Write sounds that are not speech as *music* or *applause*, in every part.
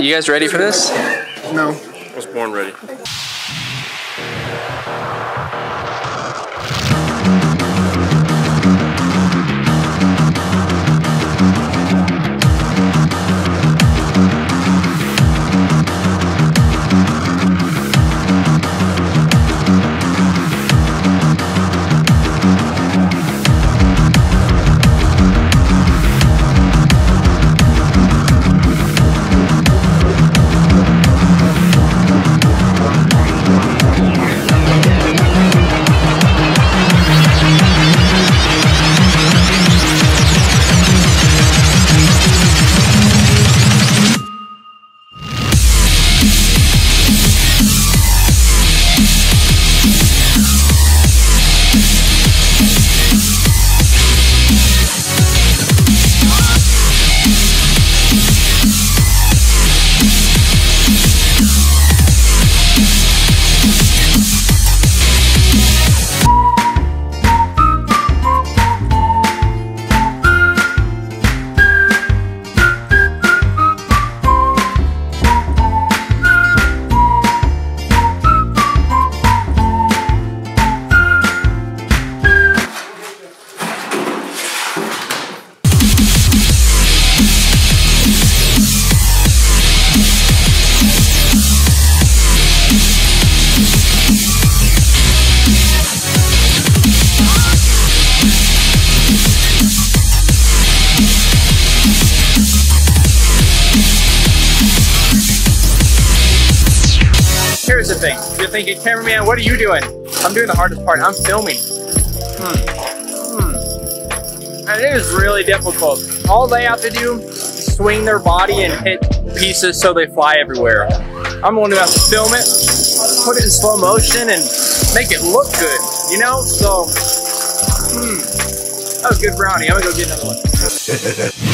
You guys ready for this? No. I was born ready. You're thinking, cameraman, what are you doing? I'm doing the hardest part. I'm filming. Hmm. Hmm. And it is really difficult. All they have to do is swing their body and hit pieces so they fly everywhere. I'm the one who has to film it, put it in slow motion, and make it look good. You know? So, hmm. That was good brownie. I'm gonna go get another one. *laughs*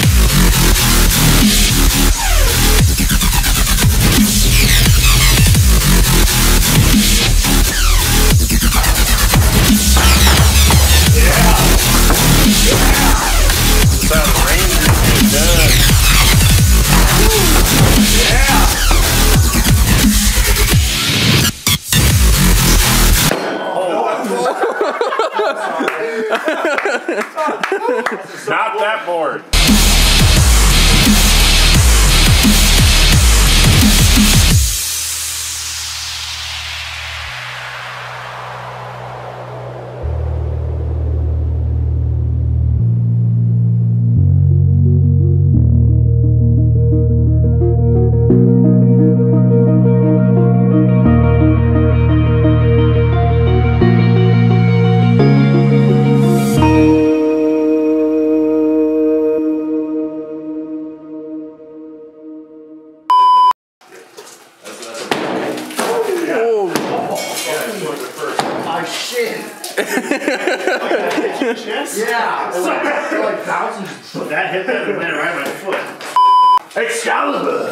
*laughs* Not that board. *laughs* That hit that and went right in my foot. Excalibur!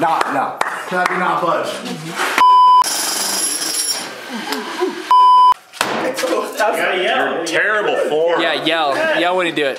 Not, no. Can I be not budge? You gotta yell. Terrible form. Yeah, yell. Yell when you do it.